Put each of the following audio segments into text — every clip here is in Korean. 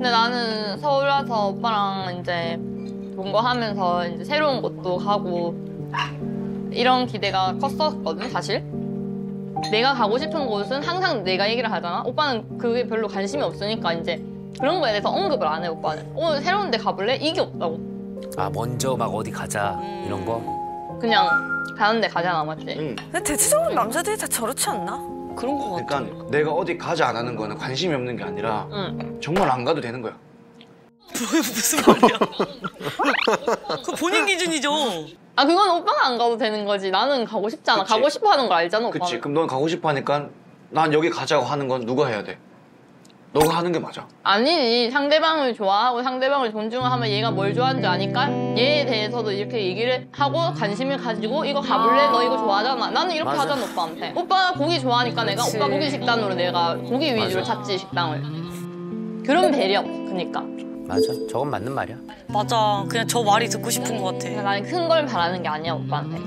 근데 나는 서울 와서 오빠랑 이제 동거하면서 이제 새로운 곳도 가고 이런 기대가 컸었거든 사실. 내가 가고 싶은 곳은 항상 내가 얘기를 하잖아. 오빠는 그게 별로 관심이 없으니까 이제 그런 거에 대해서 언급을 안 해 오빠는. 어 새로운 데 가볼래? 이게 없다고. 아 먼저 막 어디 가자 이런 거. 그냥 가는 데 맞지? 응. 근데 대체적으로 남자들이 다 저렇지 않나? 그런 거 같아. 그러니까 내가 어디 가자 안 하는 거는 관심이 없는 게 아니라 응. 정말 안 가도 되는 거야. 무슨 말이야? 그 본인 기준이죠. 아 그건 오빠가 안 가도 되는 거지. 나는 가고 싶잖아. 그치. 가고 싶어 하는 걸 알잖아 오빠는. 그치? 그럼 넌 가고 싶어 하니까 난 여기 가자고 하는 건 누가 해야 돼? 너가 하는 게 맞아. 아니지 상대방을 좋아하고 상대방을 존중하면 얘가 뭘 좋아하는지 아니까 얘에 대해서도 이렇게 얘기를 하고 관심을 가지고 이거 가볼래? 너 이거 좋아하잖아 나는 이렇게 맞아. 하잖아 오빠한테 오빠가 고기 좋아하니까 내가 그치. 오빠 고기 식단으로 내가 고기 위주로 찾지 식당을 그런 배려 그니까 맞아. 저건 맞는 말이야. 맞아. 그냥 저 말이 듣고 싶은 것 같아. 나는 큰 걸 바라는 게 아니야 오빠한테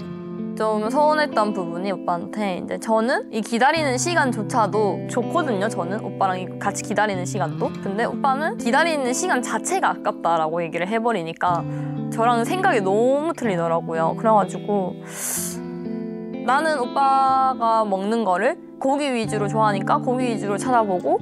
좀 서운했던 부분이 오빠한테 이제 저는 이 기다리는 시간조차도 좋거든요. 저는 오빠랑 이 같이 기다리는 시간도. 근데 오빠는 기다리는 시간 자체가 아깝다라고 얘기를 해버리니까 저랑 생각이 너무 틀리더라고요. 그래가지고 나는 오빠가 먹는 거를 고기 위주로 좋아하니까 고기 위주로 찾아보고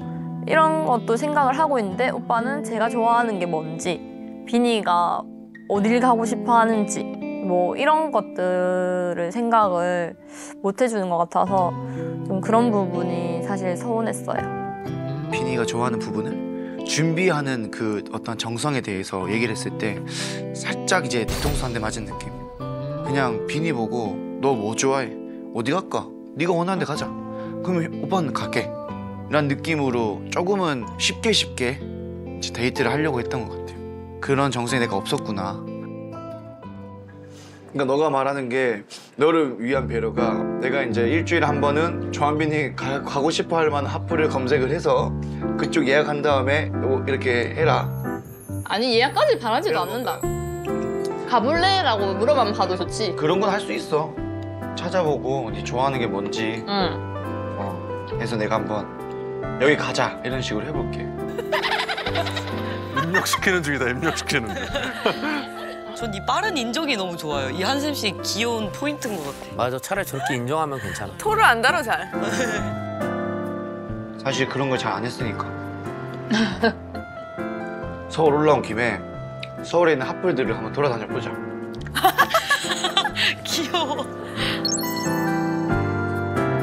이런 것도 생각을 하고 있는데 오빠는 제가 좋아하는 게 뭔지 비니가 어딜 가고 싶어 하는지 뭐 이런 것들을 생각을 못 해주는 것 같아서 좀 그런 부분이 사실 서운했어요. 비니가 좋아하는 부분을 준비하는 그 어떤 정성에 대해서 얘기를 했을 때 살짝 이제 뒤통수 한 대 맞은 느낌. 그냥 비니 보고 너 뭐 좋아해? 어디 갈까? 네가 원하는 데 가자. 그러면 오빠는 갈게. 이런 느낌으로 조금은 쉽게 쉽게 데이트를 하려고 했던 것 같아요. 그런 정성이 내가 없었구나. 그러니까 너가 말하는 게 너를 위한 배려가 내가 이제 일주일에 한 번은 조한빈이 가, 가고 싶어 할 만한 하프를 검색을 해서 그쪽 예약한 다음에 요- 이렇게 해라. 아니 예약까지 바라지도 않는다 가볼래? 라고 물어봐면 가도 좋지 그런 건 할 수 있어. 찾아보고 네 좋아하는 게 뭔지 응 어, 해서 내가 한번 여기 가자 이런 식으로 해볼게. 입력시키는 중이다 입력시키는 중. 전 이 빠른 인정이 너무 좋아요. 이 한샘 씨 귀여운 포인트인 것 같아. 맞아. 차라리 저렇게 인정하면 괜찮아. 토를 안 달아 잘. 사실 그런 걸 잘 안 했으니까. 서울 올라온 김에 서울에 있는 핫플들을 한번 돌아다녀 보자. 귀여워.